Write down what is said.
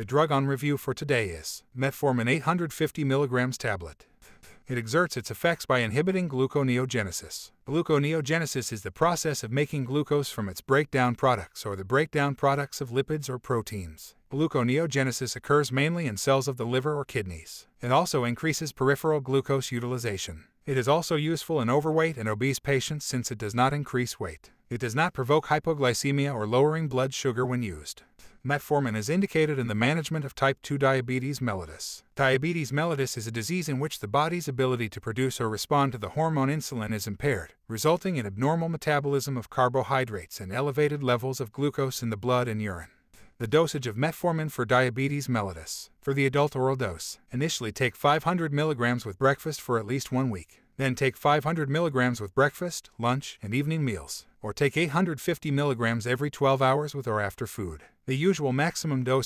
The drug on review for today is metformin 850 mg tablet. It exerts its effects by inhibiting gluconeogenesis. Gluconeogenesis is the process of making glucose from its breakdown products or the breakdown products of lipids or proteins. Gluconeogenesis occurs mainly in cells of the liver or kidneys. It also increases peripheral glucose utilization. It is also useful in overweight and obese patients since it does not increase weight. It does not provoke hypoglycemia or lowering blood sugar when used. Metformin is indicated in the management of type 2 diabetes mellitus. Diabetes mellitus is a disease in which the body's ability to produce or respond to the hormone insulin is impaired, resulting in abnormal metabolism of carbohydrates and elevated levels of glucose in the blood and urine. The dosage of metformin for diabetes mellitus. For the adult oral dose, initially take 500 mg with breakfast for at least one week. Then take 500 mg with breakfast, lunch, and evening meals, or take 850 milligrams every 12 hours with or after food. The usual maximum dose